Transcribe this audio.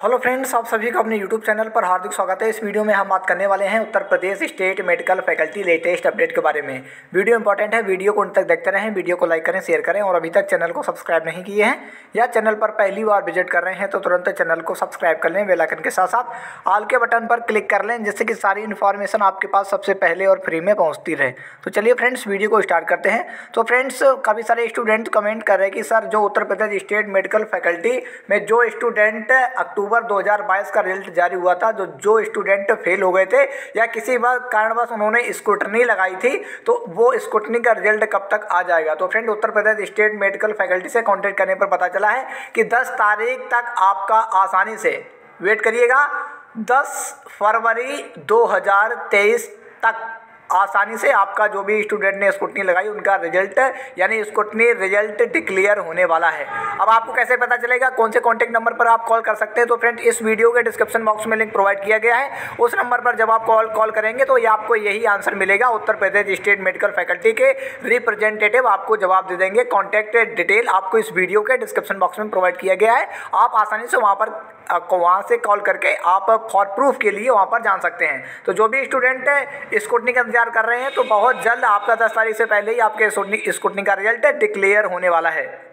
Hello friends, आप सभी का अपने यूट्यूब चैनल पर हार्दिक स्वागत है। इस वीडियो में हम बात करने वाले हैं Uttar Pradesh state medical faculty latest update के बारे में। वीडियो इंपॉर्टेंट है, वीडियो को उन तक देखते रहें, वीडियो को लाइक करें, शेयर करें और अभी तक चैनल को सब्सक्राइब नहीं किए हैं या चैनल पर पहली बार विज़िट कर रहे हैं तो तुरंत चैनल को सब्सक्राइब कर लें बेलाइकन के साथ साथ आल के बटन पर क्लिक कर लें, जिससे कि सारी इन्फॉर्मेशन आपके पास सबसे पहले और फ्री में पहुँचती रहे। तो चलिए फ्रेंड्स, वीडियो को स्टार्ट करते हैं। तो फ्रेंड्स, काफ़ी सारे स्टूडेंट कमेंट कर रहे हैं कि, सर, जो Uttar Pradesh state medical faculty में जो स्टूडेंट अक्टूबर हज़ार बाईस का रिज़ल्ट जारी हुआ था, जो जो स्टूडेंट फेल हो गए थे या किसी कारणवश उन्होंने स्कूटनी लगाई थी तो वो स्कूटनी का रिज़ल्ट कब तक आ जाएगा? तो friend, Uttar Pradesh state medical faculty से कॉन्टेक्ट करने पर पता चला है कि 10 तारीख तक आपका आसानी से, वेट करिएगा 10 फरवरी 2023 तक। आसानी से आपका जो भी स्टूडेंट ने स्कूटनी लगाई, उनका रिज़ल्ट यानी स्कूटनी रिज़ल्ट डिक्लेयर होने वाला है। अब आपको कैसे पता चलेगा कौन से कॉन्टैक्ट नंबर पर आप कॉल कर सकते हैं? तो फ्रेंड इस वीडियो के डिस्क्रिप्शन बॉक्स में लिंक प्रोवाइड किया गया है। उस नंबर पर जब आप कॉल कॉल करेंगे तो ये आपको यही आंसर मिलेगा। Uttar Pradesh state medical faculty के रिप्रेजेंटेटिव आपको जवाब दे देंगे। कॉन्टैक्ट डिटेल आपको इस वीडियो के डिस्क्रिप्शन बॉक्स में प्रोवाइड किया गया है। आप आसानी से वहाँ पर आपको वहाँ से कॉल करके आप फॉर प्रूफ के लिए वहाँ पर जान सकते हैं। तो जो भी स्टूडेंट स्कूटनी का इंतज़ार कर रहे हैं तो बहुत जल्द आपका दस तारीख से पहले ही आपके स्कूटनी का रिज़ल्ट डिक्लेयर होने वाला है।